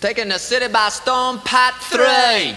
Taking the city by storm, part three.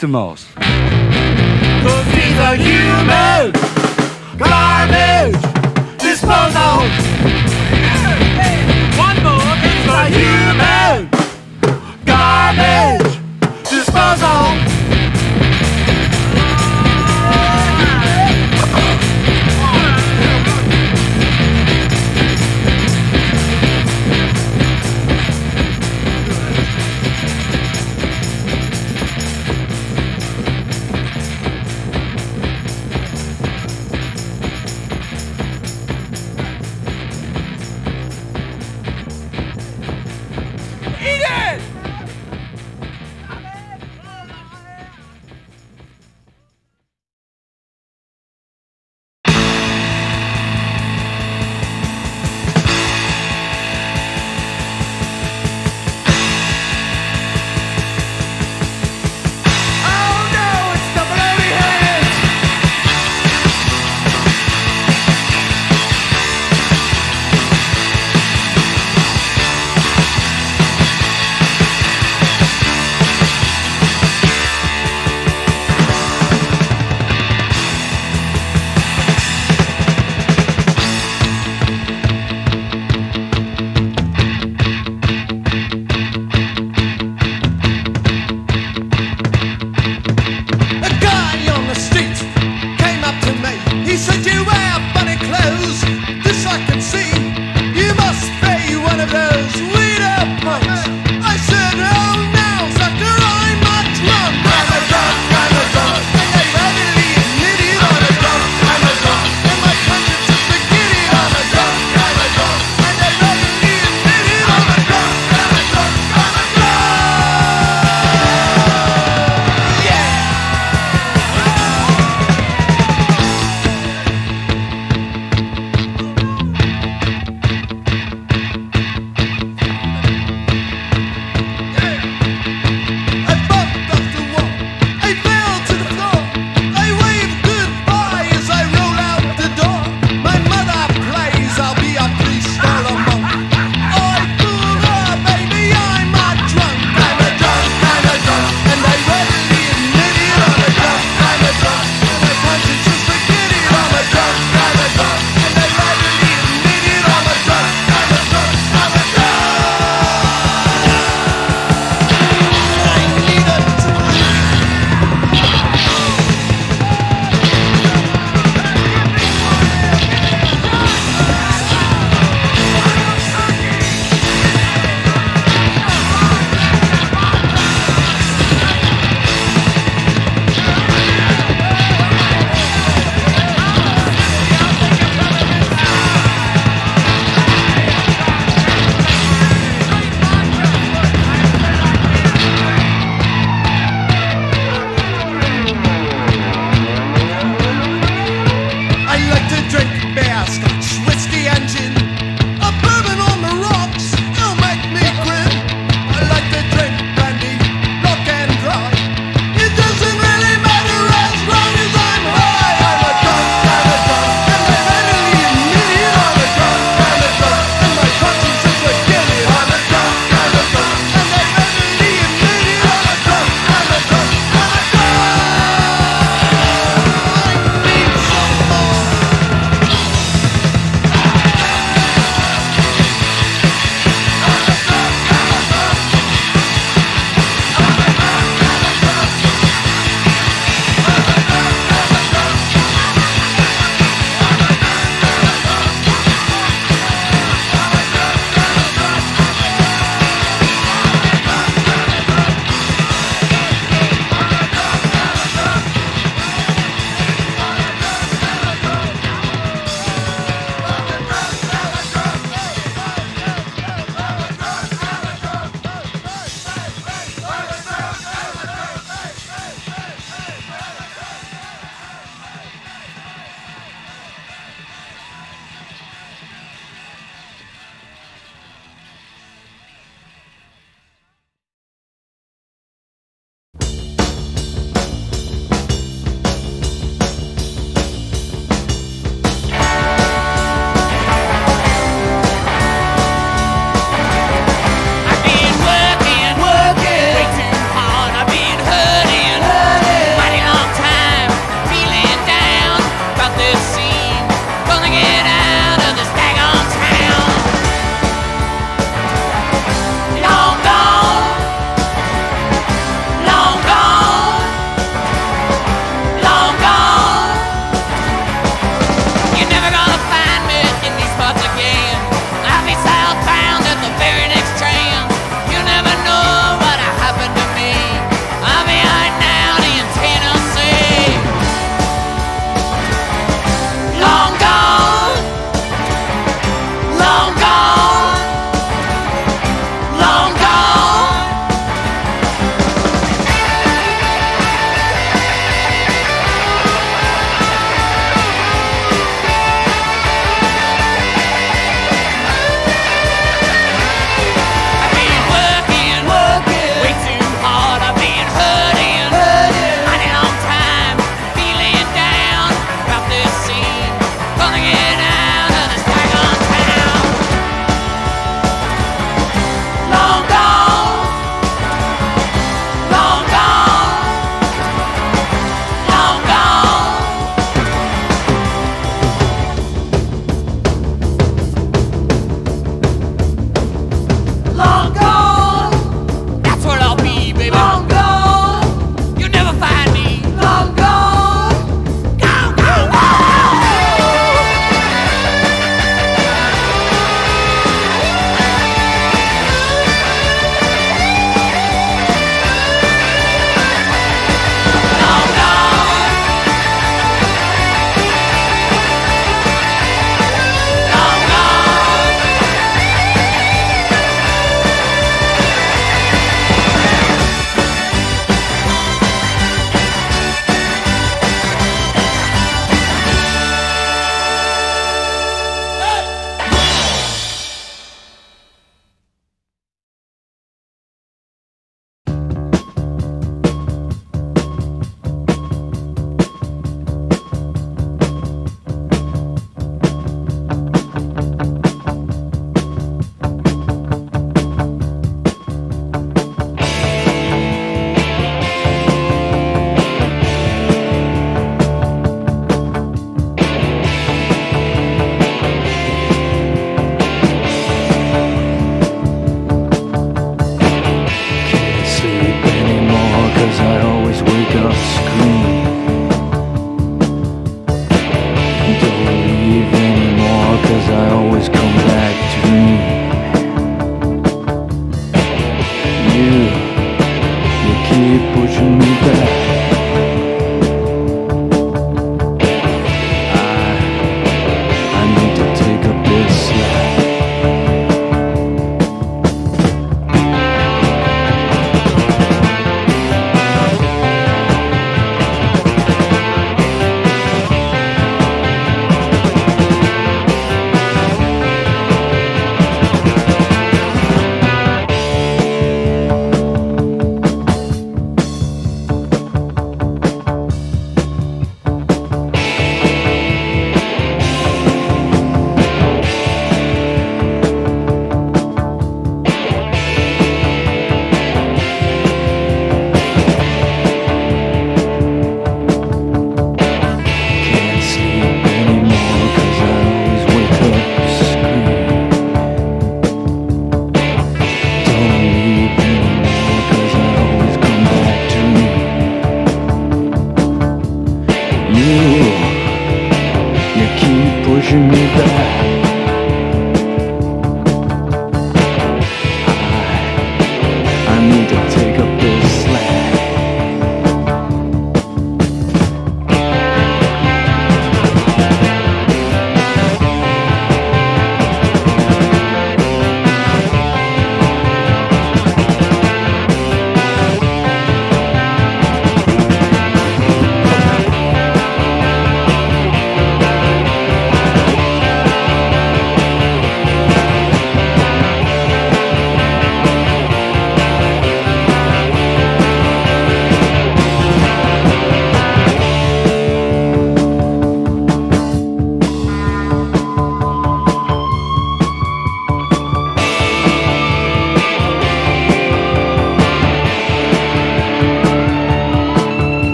The most.